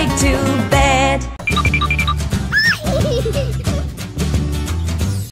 like to